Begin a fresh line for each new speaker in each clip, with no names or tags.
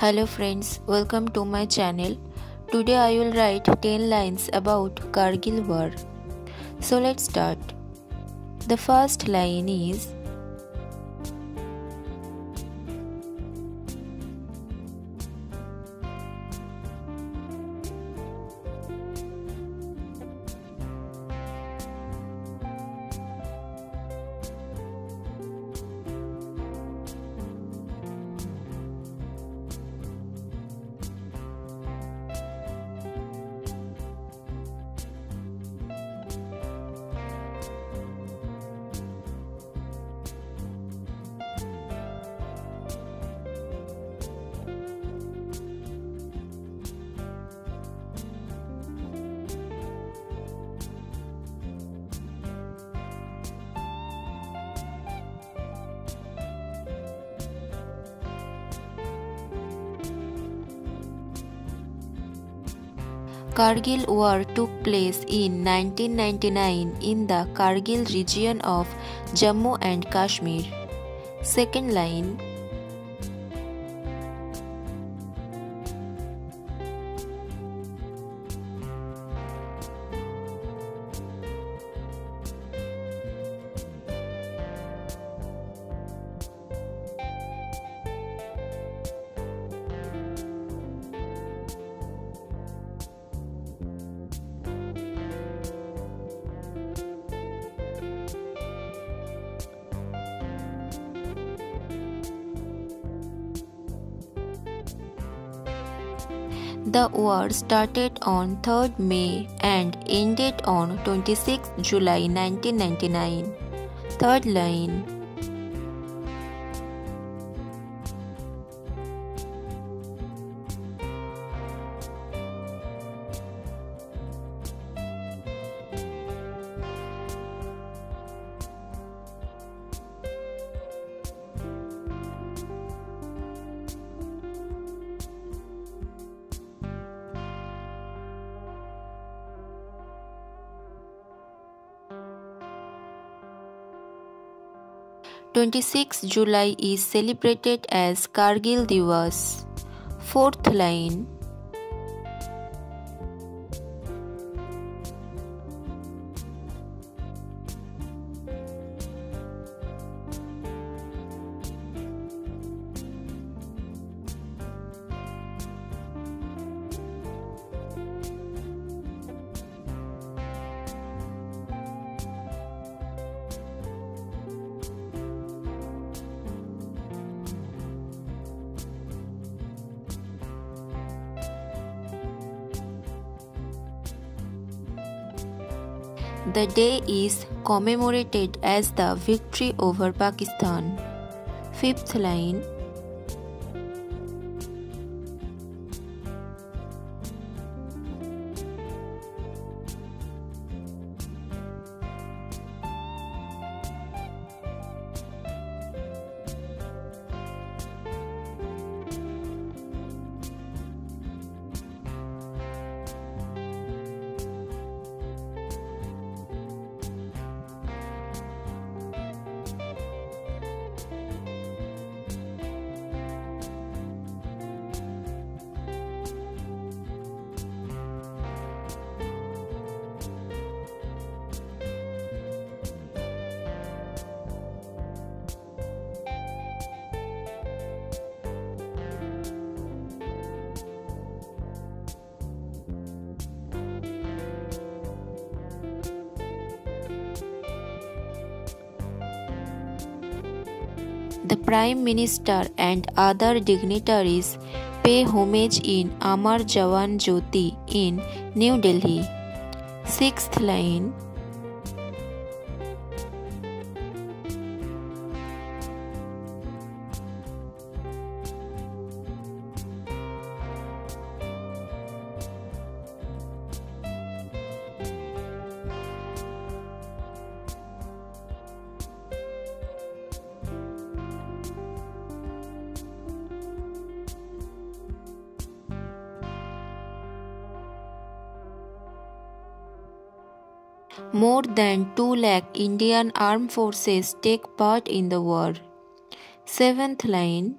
Hello friends, welcome to my channel. Today I will write 10 lines about Kargil war. So let's start. The first line is Kargil War took place in 1999 in the Kargil region of Jammu and Kashmir. Second line The war started on 3rd May and ended on 26 July 1999. Third line Twenty-six July is celebrated as Kargil Divas. Fourth line The day is commemorated as the victory over Pakistan. Fifth line The Prime Minister and other dignitaries pay homage in Amar Jawan Jyoti in New Delhi. Sixth line More than 2 lakh Indian armed forces take part in the war. Seventh line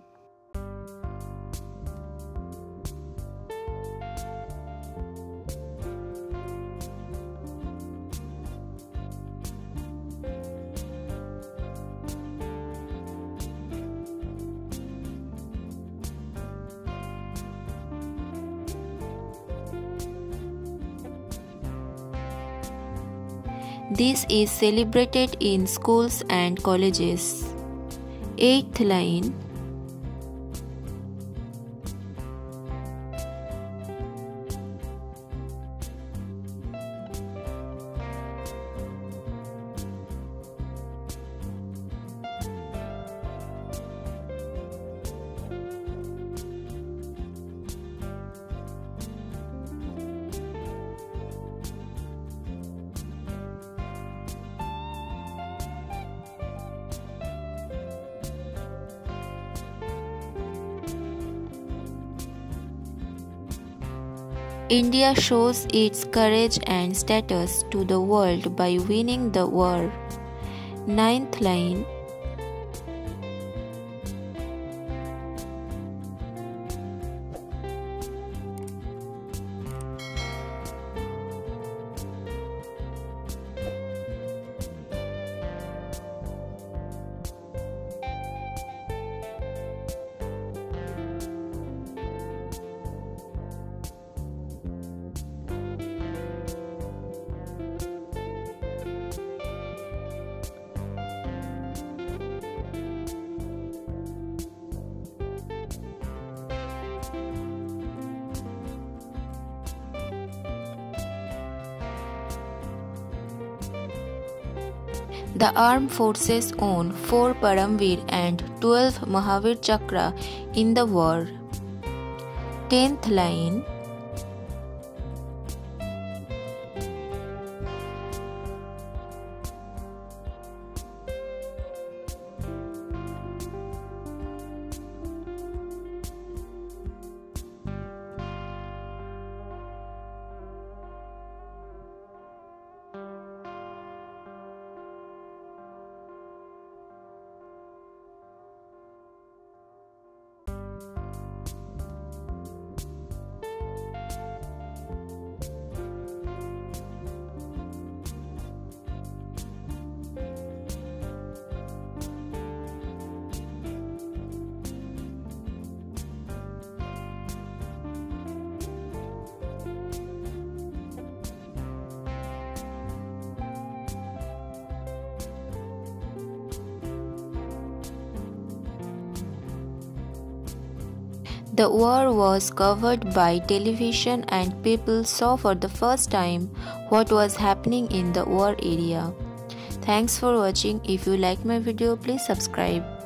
This is celebrated in schools and colleges. Eighth line India shows its courage and status to the world by winning the war. Ninth line The armed forces own 4 Paramvir and 12 Mahavir Chakra in the war. 10th line The war was covered by television and people saw for the first time what was happening in the war area. Thanks for watching. If you like my video, please subscribe.